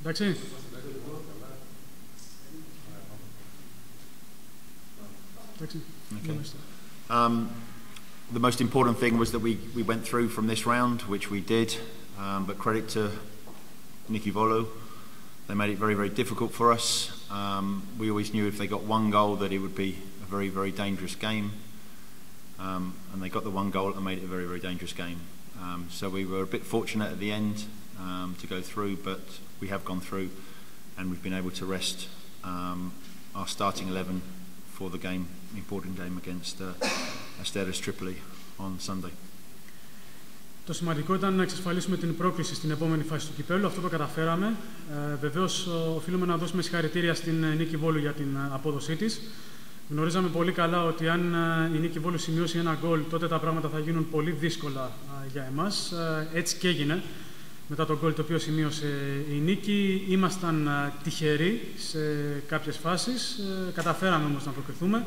Εντάξει. Okay. Um, the most important thing was that we, we went through from this round, which we did. Um, but credit to Nicky Volo. They made it very, very difficult for us. Um, we always knew if they got one goal that it would be a very, very dangerous game. Um, and they got the one goal and made it a very, very dangerous game. Um, so we were a bit fortunate at the end Um, to go through, but we have gone through and we've been able to rest um, our starting 11 for the game, important game against uh, Asteras Tripoli on Sunday. Το σημαντικό ήταν να εξασφαλίσουμε την πρόκληση στην επόμενη φάση του κυπέλου. Αυτό το καταφέραμε. Ε, Βεβαίως, οφείλουμε να δώσουμε συγχαρητήρια στην Νίκη Βόλου για την απόδοσή της. Γνωρίζαμε πολύ καλά ότι αν η Νίκη Βόλου σημειώσει ένα γκολ, τότε τα πράγματα θα γίνουν πολύ δύσκολα για εμάς. Έτσι και έγινε. Μετά το γκολ το οποίο σημείωσε η Νίκη, ήμασταν τυχεροί σε κάποιες φάσεις. Καταφέραμε όμως να προκριθούμε.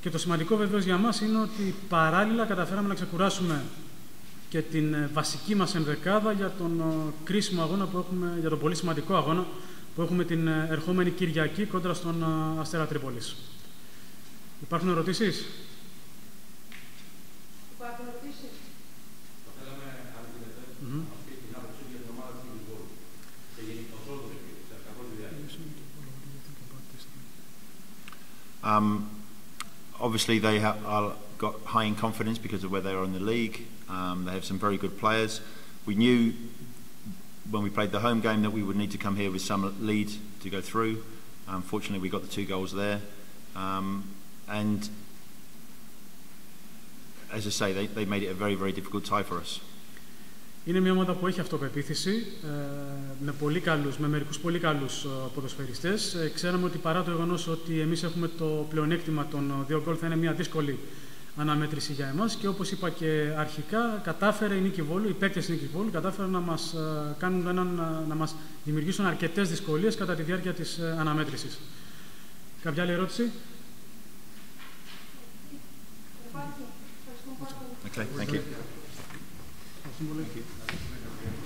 Και το σημαντικό βεβαίως για μας είναι ότι παράλληλα καταφέραμε να ξεκουράσουμε και την βασική μας ενδεκάδα για τον κρίσιμο αγώνα που έχουμε, για τον πολύ σημαντικό αγώνα που έχουμε την ερχόμενη Κυριακή κόντρα στον Αστέρα Τρίπολης. Υπάρχουν ερωτήσεις; Υπάρχουν ερωτήσεις; Um, obviously, they have are, got high in confidence because of where they are in the league. Um, they have some very good players. We knew when we played the home game that we would need to come here with some lead to go through. Unfortunately, we got the two goals there. Um, and as I say, they, they made it a very, very difficult tie for us. Είναι μια ομάδα που έχει αυτοπεποίθηση, Με, πολύ καλούς, με μερικούς πολύ καλούς ποδοσφαιριστές. Ξέραμε ότι παρά το γεγονός ότι εμείς έχουμε το πλεονέκτημα των δύο γκολ θα είναι μια δύσκολη αναμέτρηση για εμάς και όπως είπα και αρχικά κατάφερε η Νίκη Βόλου, οι παίκτες της Νίκης Βόλου κατάφεραν να μας, κάνουν έναν, να μας δημιουργήσουν αρκετές δυσκολίες κατά τη διάρκεια της αναμέτρησης. Κάποια άλλη ερώτηση; Okay, thank you.